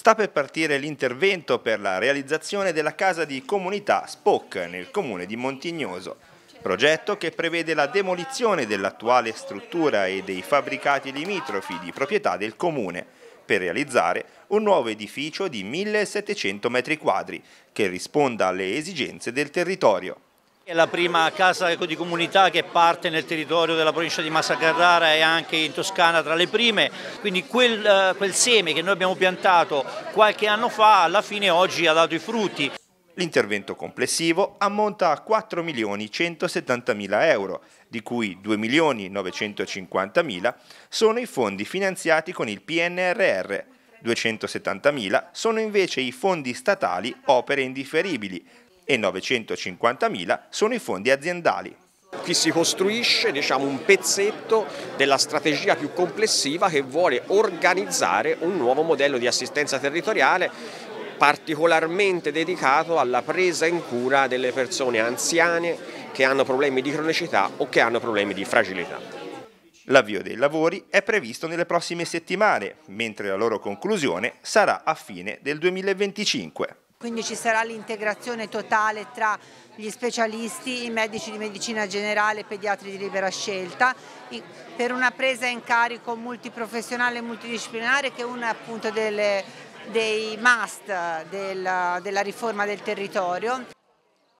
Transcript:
Sta per partire l'intervento per la realizzazione della casa di comunità SPOC nel comune di Montignoso, progetto che prevede la demolizione dell'attuale struttura e dei fabbricati limitrofi di proprietà del comune per realizzare un nuovo edificio di 1700 metri quadri che risponda alle esigenze del territorio. È la prima casa di comunità che parte nel territorio della provincia di Massa Carrara e anche in Toscana tra le prime, quindi quel, eh, quel seme che noi abbiamo piantato qualche anno fa alla fine oggi ha dato i frutti. L'intervento complessivo ammonta a 4 milioni 170 mila euro, di cui 2 milioni 950 mila sono i fondi finanziati con il PNRR, 270 mila sono invece i fondi statali opere indifferibili, e 950.000 sono i fondi aziendali. Qui si costruisce diciamo, un pezzetto della strategia più complessiva che vuole organizzare un nuovo modello di assistenza territoriale particolarmente dedicato alla presa in cura delle persone anziane che hanno problemi di cronicità o che hanno problemi di fragilità. L'avvio dei lavori è previsto nelle prossime settimane, mentre la loro conclusione sarà a fine del 2025. Quindi ci sarà l'integrazione totale tra gli specialisti, i medici di medicina generale e pediatri di libera scelta per una presa in carico multiprofessionale e multidisciplinare che è una appunto delle, dei must della, della riforma del territorio.